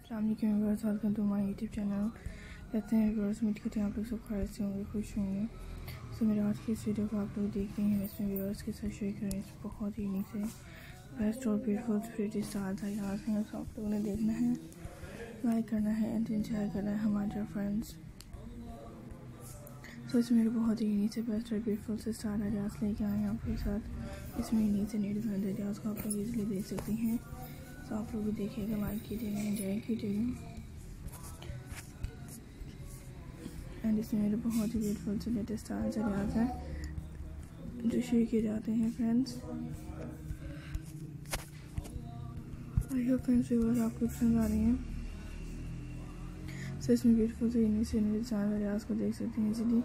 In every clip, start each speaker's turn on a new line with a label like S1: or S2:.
S1: السلام علیکم viewers welcome to my YouTube channel. کہتے ہیں ویورس امید کرتے ہیں آپ لوگ سب خیر سے ہوں گے، خوش ہوں گے۔ سو میرے آج کی اس ویڈیو کو آپ لوگ دیکھ رہے ہیں، اس میں ویورس کے ساتھ شیئر کریں، اس بہت ہی نیچے بیسٹ اور بیوٹیفل اسپریٹی اسٹار تھا یہاں سے سو آپ لوگوں نے دیکھنا ہے۔ لائک کرنا ہے اینڈ انجوائے کرنا ہے ہمارے فرینڈس سو اس میں بہت ہی نیچے بیسٹ اور بیوٹیفل سے اسٹار ایریاز لے کے آئے ہیں آپ کے ساتھ۔ اس میں نیچے نیڈ فرینڈ ایریاز کو آپ لوگ ایزیلی دیکھ سکتے ہیں۔ تو آپ لوگ بھی دیکھیے گا لائک کیجیے گا انجوائے کیجیے گا۔ اینڈ اس میں میرے بہت ہی بیوٹیفل سے لیٹسٹ آرز ریاض ہیں جو شیئر کیے جاتے ہیں friends I hope friends viewers آپ کو پسند آ رہی ہیں سو اس میں بیوٹیفل سے انہیں سے ڈیزائن ریاض کو دیکھ سکتے ہیں ایزیلی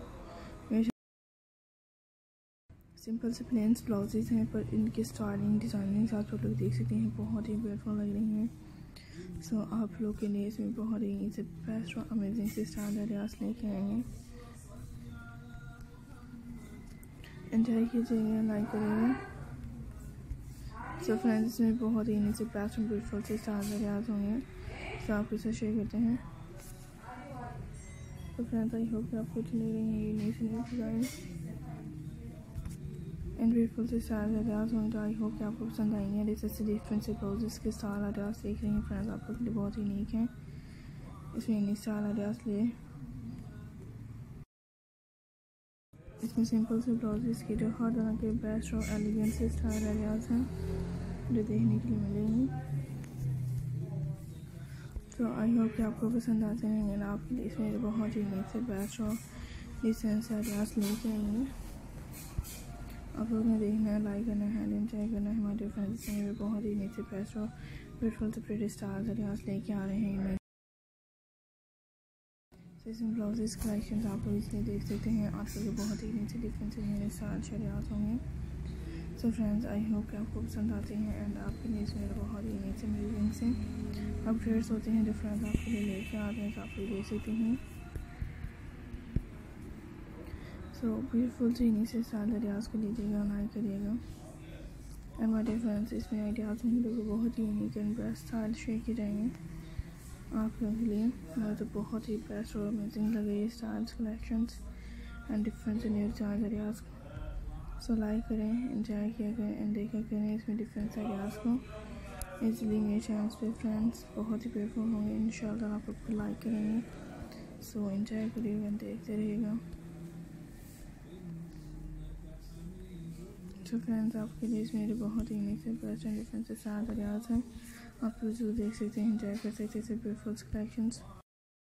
S1: سمپل سے پلینس بلاؤزز ہیں، پر ان کی سٹائلنگ ڈیزائننگ آپ لوگ دیکھ سکتے ہیں، بہت ہی بیوٹیفل لگ رہی ہیں۔ سو آپ لوگ کے لیے اس میں بہت ہی سے بیسٹ اور امیزنگ سے اسٹائل ریاض لے کے آئیں گے انجوائے کیجیے گا لائک کرے گا سو فرینڈس میں بہت ہی سے بیسٹ اور بیوٹیفل سے اسٹائل ریاض ہوں گے۔ سو آپ کے ساتھ شیئر کرتے ہیں۔ تو فرینڈس آئی ہوپ کہ آپ کو اچھی لگ رہی ہیں، یہ نئی ڈیزائن اینڈ بیوٹیفل سے اسٹائل ایریاز ہوں تو آئی ہوپ کہ آپ کو پسند آئیں گے۔ جیسے سے ڈفرینٹ سے بلاؤزز کے اسٹائل ایریاز دیکھ رہی ہیں فرینڈز آپ کے لیے بہت ہی نیک ہیں۔ اس میں انہیں اسٹائل ایریاز لے اس میں سمپل سے بلاؤزز کی جو ہر طرح کے بیسٹ اور ایلیگنٹ سے اسٹائل ایریاز ہیں، جو دیکھنے کے لیے ملیں گی تو آئی ہوپ کہ آپ کو پسند آتے ہیں آپ اس میں بہت ہی نیک سے بیسٹ اور ڈیسنس ایریاز لے کے آئیں گے۔ آپ لوگ نے دیکھنا ہے لائک کرنا ہے انجوائے کرنا ہے، ہمارے فرینڈس میں بھی بہت ہی نیچے پیسٹ اور بیوٹیفل سے پریٹی اسٹارز ریاض لے کے آ رہے ہیں سیزن بلاؤزز کلیکشنز آپ لوگ اس لیے دیکھ سکتے ہیں۔ آپ لوگ بہت ہی نیچے ڈفرینس میرے اسٹار ریاض ہوں گے سو فرینڈز آئی ہوپ کہ آپ کو پسند آتے ہیں اینڈ آپ کے لیے اس میں بہت ہی نیچے میوزنگ سے اپ گریڈس ہوتے ہیں ڈفرینس آپ کے لیے لے کے آتے ہیں تو آپ لوگ دیکھ سکتے ہیں۔ سو بیوٹیفل سے انہیں سے سال ریاض کو لیجیے گا لائک کریے گا اینڈ فرینڈس اس میں آئیڈیاز ہوں لوگ بہت ہی unique and best style share کی جائیں گے آپ لوگوں کے لیے مجھے تو بہت ہی بیسٹ اور امیزنگ لگے یہ اسٹائلس کلیکشنس اینڈ ڈفرینٹ سے نیو چارج ریاض سو لائک کریں انجوائے کیا کریں اینڈ دیکھا کریں اس میں ڈفرینس ریاض کو ایزیلی میرے چینلس پہ فرینڈس بہت ہی بیوٹیفل ہوں گے ان شاء اللہ آپ لوگ کو لائک کریں گے سو انجوائے کریے گا دیکھتے رہے گا سو فرینڈز آپ کے لیے اس میرے بہت ہی نیک سے بیسٹ اینڈ ڈفرینس سے سات ریاض ہیں، آپ ضرور دیکھ سکتے ہیں، انجوائے کر سکتے ہیں بیوٹیفل کلیکشنس